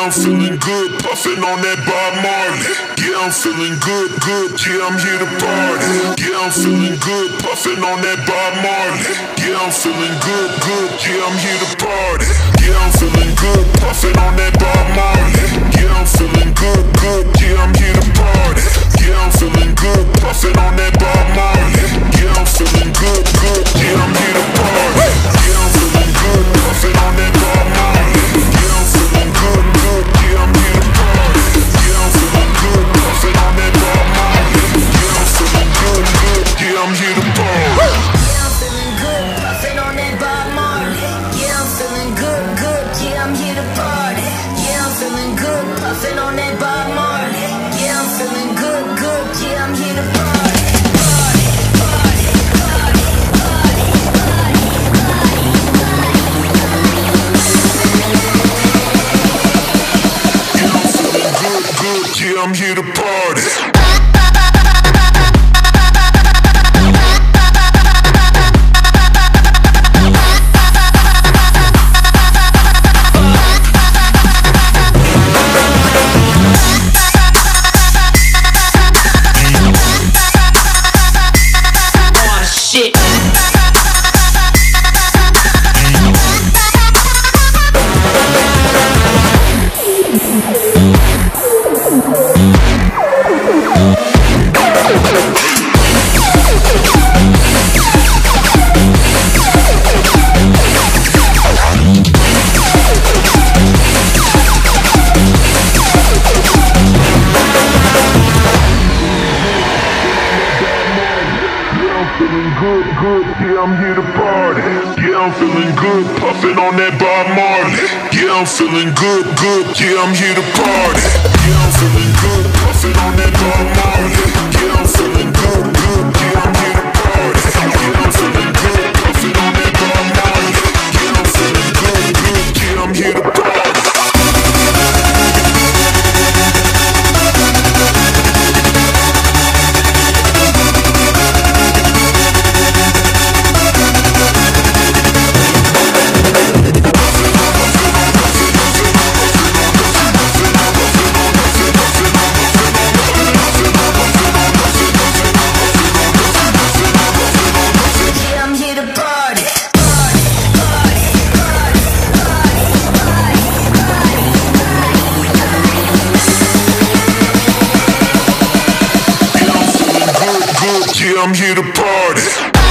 Yeah, I'm feeling good, puffing on that Bob Marley. Yeah, I'm feeling good, good. Yeah, I'm here to party. Yeah, I'm feeling good, puffing on that Bob Marley. Yeah, I'm feeling good, good. Yeah, I'm here to party. Yeah, I'm feeling good, puffing on that Bob Marley. Feeling good, puffing on that Bob Marley. Yeah, I'm feeling good, good. Yeah, I'm here to party. Party, party, party. Yeah, I'm here to party. Thank you. Feeling good, good. Yeah, I'm here to party. Yeah, I'm feeling good, puffing on that Bob Marley. Yeah, I'm feeling good, good. Yeah, I'm here to party. Yeah, I'm feeling good, puffing on that Bob Marley. Yeah, I'm here to party.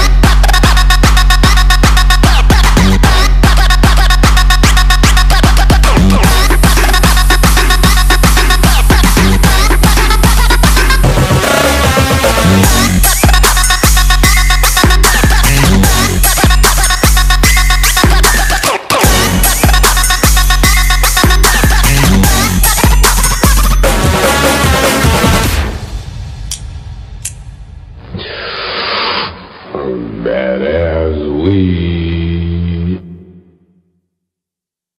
Badass weed.